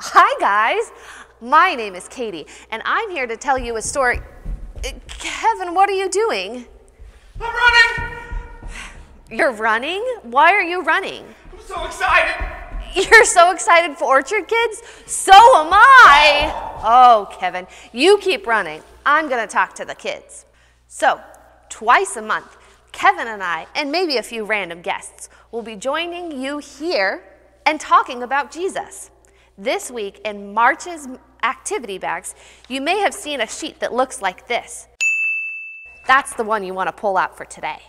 Hi, guys. My name is Katie, and I'm here to tell you a story. Uh, Kevin, what are you doing? I'm running! You're running? Why are you running? I'm so excited! You're so excited for OrchardKidz? So am I. Oh, Kevin, you keep running. I'm going to talk to the kids. So, twice a month, Kevin and I, and maybe a few random guests, will be joining you here and talking about Jesus. This week in March's activity bags, you may have seen a sheet that looks like this. That's the one you want to pull out for today.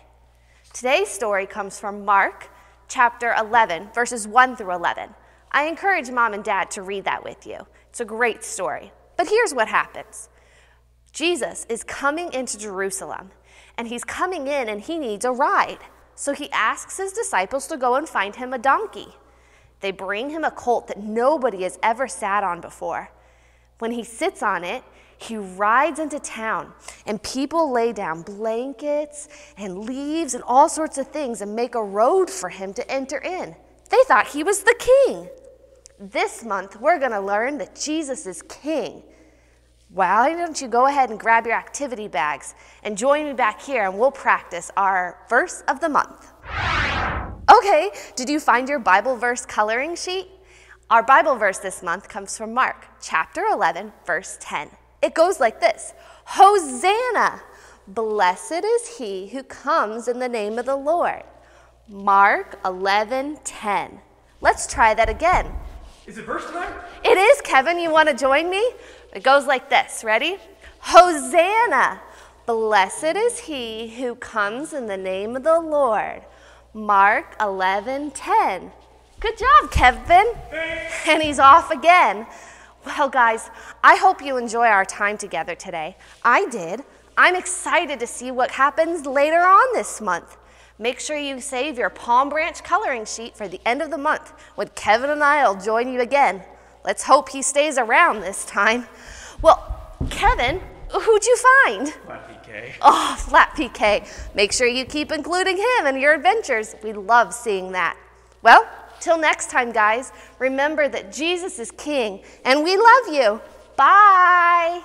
Today's story comes from Mark chapter 11, verses 1 through 11. I encourage mom and dad to read that with you. It's a great story. But here's what happens Jesus is coming into Jerusalem, and he's coming in and he needs a ride. So he asks his disciples to go and find him a donkey. They bring him a colt that nobody has ever sat on before. When he sits on it, he rides into town, and people lay down blankets and leaves and all sorts of things and make a road for him to enter in. They thought he was the king. This month, we're going to learn that Jesus is king. Why don't you go ahead and grab your activity bags and join me back here and we'll practice our verse of the month. Okay, did you find your Bible verse coloring sheet? Our Bible verse this month comes from Mark chapter 11, verse 10. It goes like this Hosanna! Blessed is he who comes in the name of the Lord. Mark 11, 10. Let's try that again. Is it verse time? It is, Kevin. You want to join me? It goes like this. Ready? Hosanna! Blessed is he who comes in the name of the Lord. Mark 11, 10. Good job, Kevin. And he's off again. Well, guys, I hope you enjoy our time together today. I did. I'm excited to see what happens later on this month. Make sure you save your palm branch coloring sheet for the end of the month when Kevin and I will join you again. Let's hope he stays around this time. Well, Kevin, who'd you find? Flat PK. Oh, Flat PK. Make sure you keep including him in your adventures. We love seeing that. Well, till next time, guys, remember that Jesus is King and we love you. Bye.